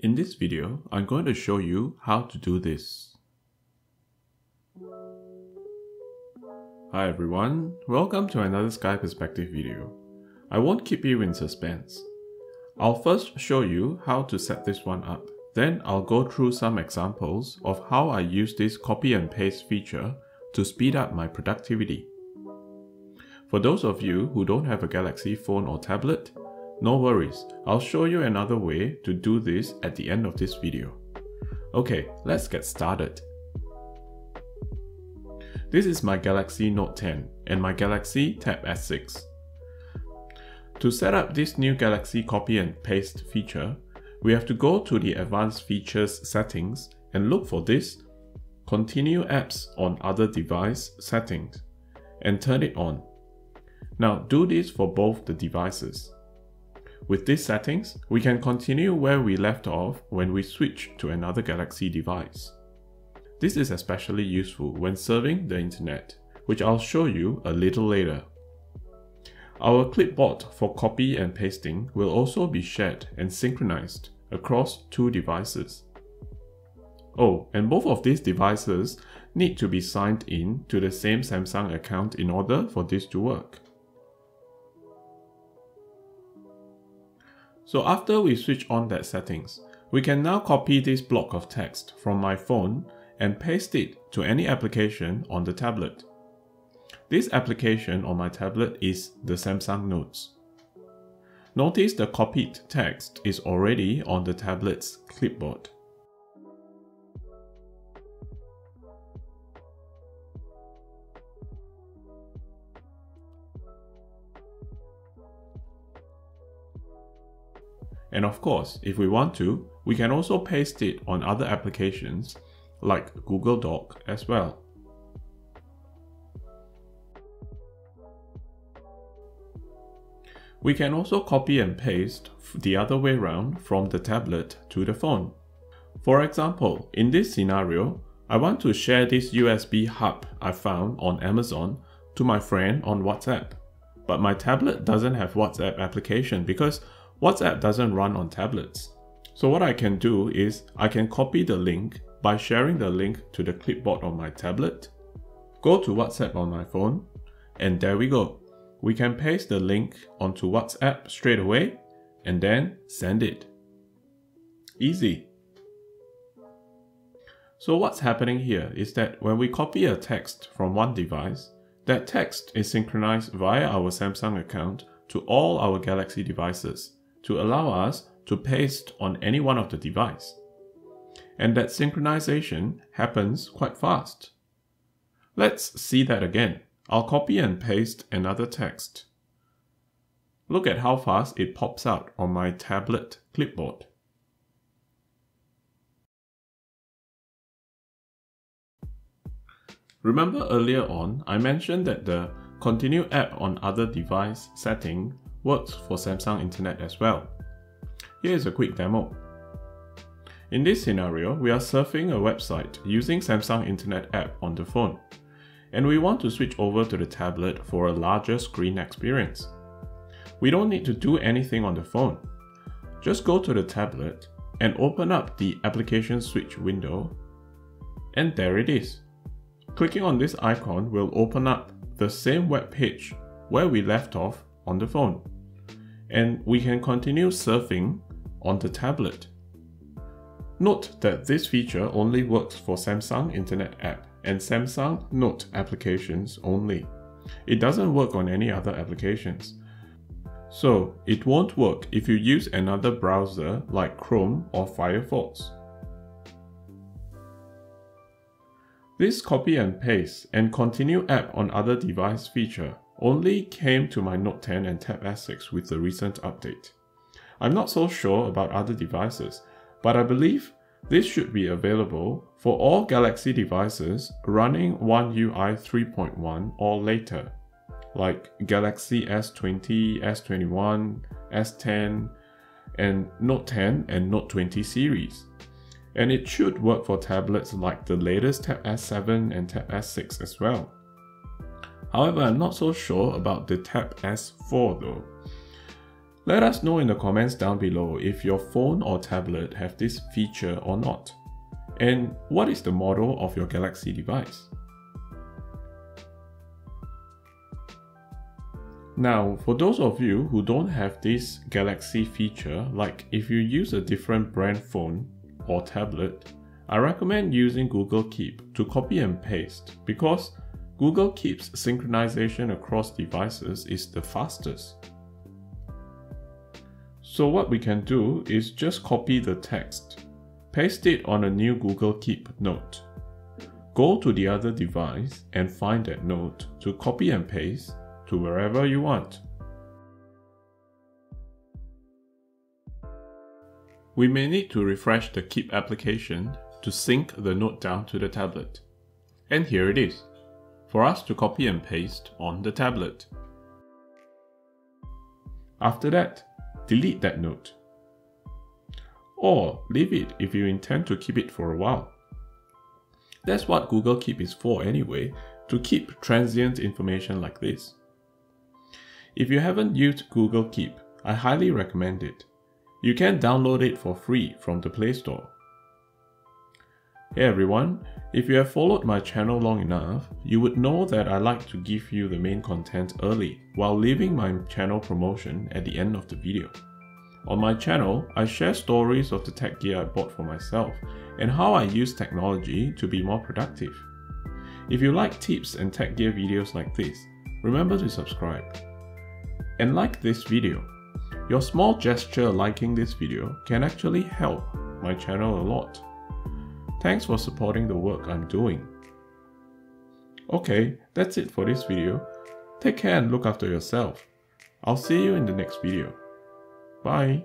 In this video, I'm going to show you how to do this. Hi everyone, welcome to another Sky Perspective video. I won't keep you in suspense. I'll first show you how to set this one up. Then I'll go through some examples of how I use this copy and paste feature to speed up my productivity. For those of you who don't have a Galaxy phone or tablet, no worries, I'll show you another way to do this at the end of this video. Okay, let's get started. This is my Galaxy Note 10 and my Galaxy Tab S6. To set up this new Galaxy copy and paste feature, we have to go to the advanced features settings and look for this continue apps on other device settings and turn it on. Now do this for both the devices. With these settings, we can continue where we left off when we switch to another Galaxy device. This is especially useful when surfing the internet, which I'll show you a little later. Our clipboard for copy and pasting will also be shared and synchronized across two devices. Oh, and both of these devices need to be signed in to the same Samsung account in order for this to work. So after we switch on that settings, we can now copy this block of text from my phone and paste it to any application on the tablet. This application on my tablet is the Samsung Notes. Notice the copied text is already on the tablet's clipboard. And of course, if we want to, we can also paste it on other applications like Google Doc as well. We can also copy and paste the other way around from the tablet to the phone. For example, in this scenario, I want to share this USB hub I found on Amazon to my friend on WhatsApp. But my tablet doesn't have WhatsApp application because WhatsApp doesn't run on tablets. So what I can do is I can copy the link by sharing the link to the clipboard on my tablet, go to WhatsApp on my phone, and there we go. We can paste the link onto WhatsApp straight away and then send it. Easy. So what's happening here is that when we copy a text from one device, that text is synchronized via our Samsung account to all our Galaxy devices to allow us to paste on any one of the device. And that synchronization happens quite fast. Let's see that again. I'll copy and paste another text. Look at how fast it pops out on my tablet clipboard. Remember earlier on, I mentioned that the Continue app on other device setting works for Samsung Internet as well. Here is a quick demo. In this scenario, we are surfing a website using Samsung Internet app on the phone, and we want to switch over to the tablet for a larger screen experience. We don't need to do anything on the phone. Just go to the tablet and open up the application switch window, and there it is. Clicking on this icon will open up the same web page where we left off on the phone. And we can continue surfing on the tablet. Note that this feature only works for Samsung Internet app and Samsung Note applications only. It doesn't work on any other applications. So, it won't work if you use another browser like Chrome or Firefox. This copy and paste and continue app on other device feature only came to my Note 10 and Tab S6 with the recent update. I'm not so sure about other devices, but I believe this should be available for all Galaxy devices running One UI 3.1 or later, like Galaxy S20, S21, S10, and Note 10 and Note 20 series. And it should work for tablets like the latest Tab S7 and Tab S6 as well. However, I'm not so sure about the Tab S4 though. Let us know in the comments down below if your phone or tablet have this feature or not. And what is the model of your Galaxy device? Now, for those of you who don't have this Galaxy feature, like if you use a different brand phone or tablet, I recommend using Google Keep to copy and paste because Google Keep's synchronization across devices is the fastest. So what we can do is just copy the text, paste it on a new Google Keep note. Go to the other device and find that note to copy and paste to wherever you want. We may need to refresh the Keep application to sync the note down to the tablet. And here it is, for us to copy and paste on the tablet. After that, delete that note. Or leave it if you intend to keep it for a while. That's what Google Keep is for anyway, to keep transient information like this. If you haven't used Google Keep, I highly recommend it. You can download it for free from the Play Store. Hey everyone, if you have followed my channel long enough, you would know that I like to give you the main content early while leaving my channel promotion at the end of the video. On my channel, I share stories of the tech gear I bought for myself and how I use technology to be more productive. If you like tips and tech gear videos like this, remember to subscribe and like this video. Your small gesture liking this video can actually help my channel a lot. Thanks for supporting the work I'm doing. Okay, that's it for this video. Take care and look after yourself. I'll see you in the next video. Bye.